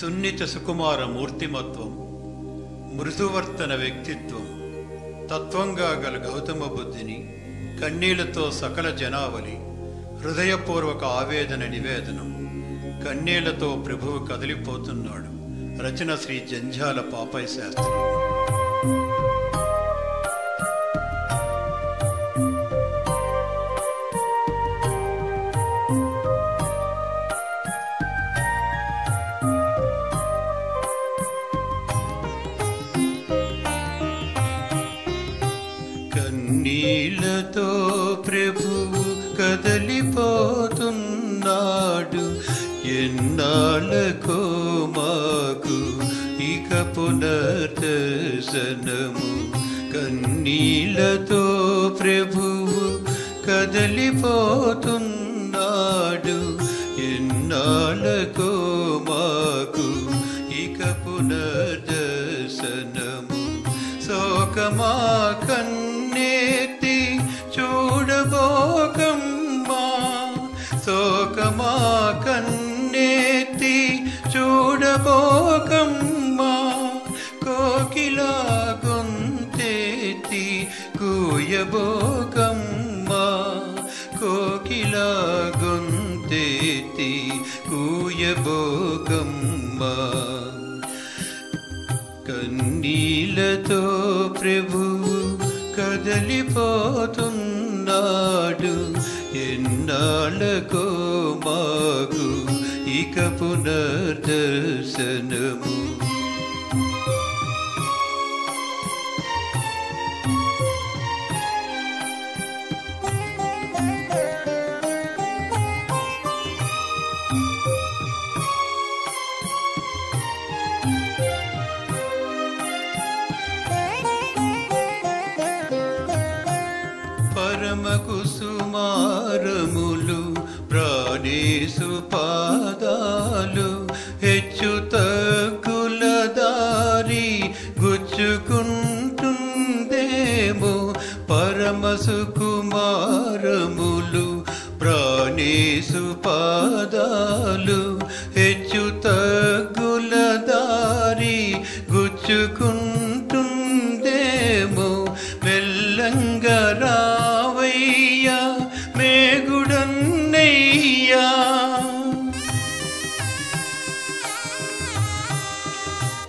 సున్నిత సుకుమార మూర్తిమత్వం మృదువర్తన వ్యక్తిత్వం తత్వంగా గల గౌతమ బుద్ధిని కన్నీళ్ళతో సకల జనావళి హృదయపూర్వక ఆవేదన నివేదనం కన్నీళ్ళతో ప్రభువు కదిలిపోతున్నాడు. రచన శ్రీ జంజాల పాపయ్య శాస్త్రి కన్నీళ్ళతో ప్రభువు కదలిపోతున్నాడు. ఎన్నాళ్ళకో మాకు ఇక పునర్దర్శనము. కన్నీళ్ళతో ప్రభువు కదలిపోతున్నాడు. ఎన్నాళ్ళకో మాకు ఇక పునర్దర్శనము. శోకమాక శోకమా కన్నెత్తి చూడబోకమ్మా కోకిలా గొంతెత్తి కూయబోకమ్మా కోకిలా గొంతెత్తి కూయబోకమ్మా. కన్నీలతో ప్రభు కదలిపోతున్నాడు ఎన్నాళ్ళకో మాకు ఇక పునర్దర్శనము. పాదాలు హెచ్చు తగ్గుల దారి గుచ్చుకుంటుందేమో. మెల్లంగా రావయ్యా మేగుడన్నయ్యా.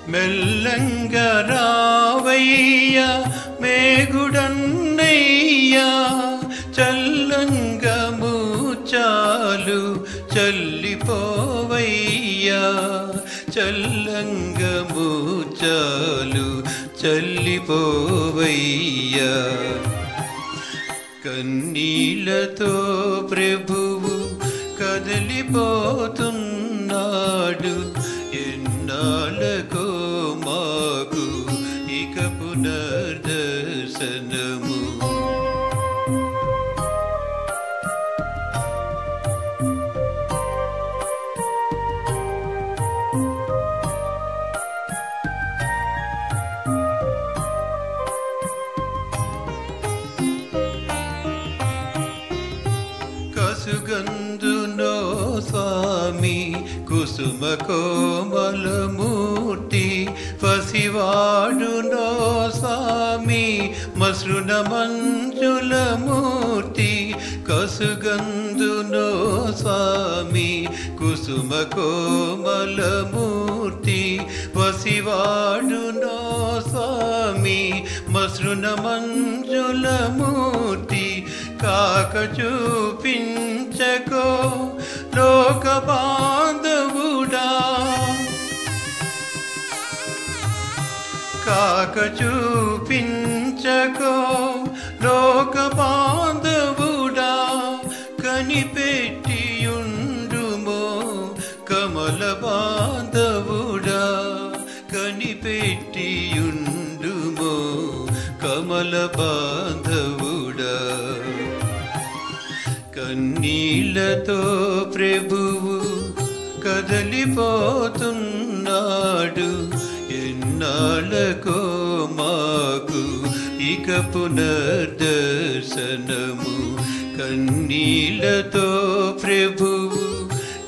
మెల్లంగా రావయ్యా మేగుడన్నయ్యా. చల్లంగా మూచాలు అయ్యా చల్లంగము చాలు చల్లిపోవయ్యా. కన్నీళ్ళతో ప్రభువు కదిలిపోతున్నాడు ఎన్నాళ్ళకో కుసుమ కోమలమూర్తి పసివాడునో స్వామి మసృణ మంజులమూర్తి కసుగందునో స్వామి కుసుమ కోమలమూర్తి పసివాడునో స్వామి మసృణ మంజులమూర్తి కాక చూపించకో లోక బాంధవుడా. కాక చూపించకో లోక బాంధవుడా. కనిపెట్టియుండుమో కమల బాంధవుడా. కనిపెట్టియుండుమో కమల బాంధవుడా కన్నీళ్ళతో ప్రభువు కదలిపోతున్నాడు. ఎన్నాళ్ళకో మాకు ఇక పునర్దర్శనము. కన్నీళ్ళతో ప్రభువు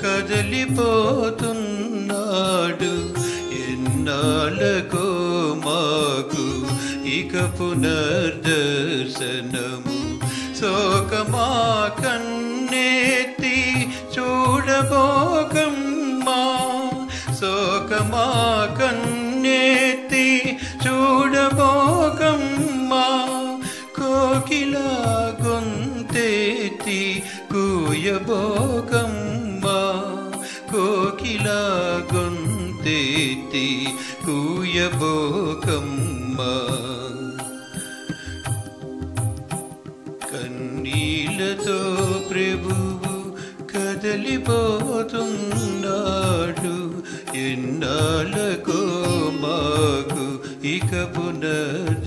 కదలిపోతున్నాడు. ఎన్నాళ్ళకో మాకు ఇక పునర్దర్శనము. శోకమా కన్నెత్తి చూడబోకమ్మా. శోకమా కన్నెత్తి చూడబోకమ్మా. కోకిల గొంతెత్తి కూయబోకమ్మా. కోకిల గొంతెత్తి కూయబో కన్నీళ్ళతో ప్రభువు కదలిపోతున్నాడు ఎన్నాళ్ళకో మాకు ఇక పునర్దర్శనము.